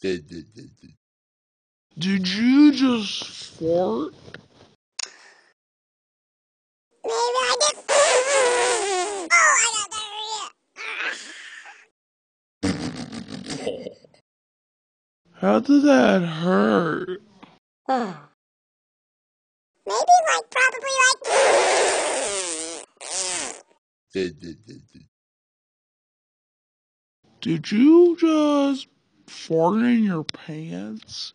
Did you just fart? Maybe I did. oh, I got diarrhea. How did that hurt? Maybe like probably like. Did you just fart in your pants?